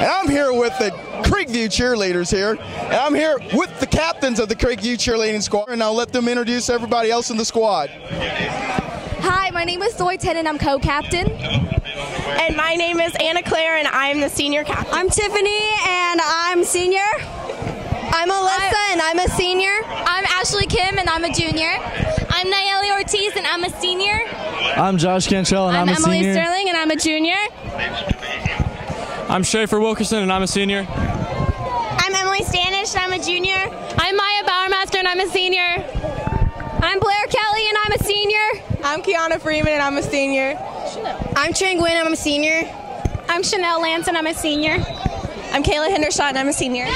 And I'm here with the Creekview cheerleaders here. And I'm here with the captains of the Creekview cheerleading squad. And I'll let them introduce everybody else in the squad. Hi, my name is Zoe Ten and I'm co-captain. And my name is Anna Claire and I'm the senior captain. I'm Tiffany and I'm senior. I'm Alyssa and I'm a senior. I'm Ashley Kim and I'm a junior. I'm Nayeli Ortiz and I'm a senior. I'm Josh Cantrell and I'm, a senior. I'm Emily senior. Sterling and I'm a junior. I'm Schaefer Wilkerson and I'm a senior. I'm Emily Stanish and I'm a junior. I'm Maya Bowermaster and I'm a senior. I'm Blair Kelly and I'm a senior. I'm Kiana Freeman and I'm a senior. I'm Trang Nguyen and I'm a senior. I'm Chanel Lance and I'm a senior. I'm Kayla Hendershot and I'm a senior.